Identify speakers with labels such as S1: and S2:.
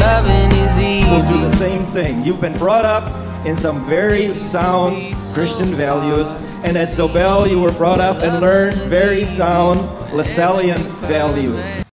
S1: Loving is easy. Will do the same thing. You've been brought up in some very sound Christian values, and at Zobel you were brought up and learned very sound Lasallian values.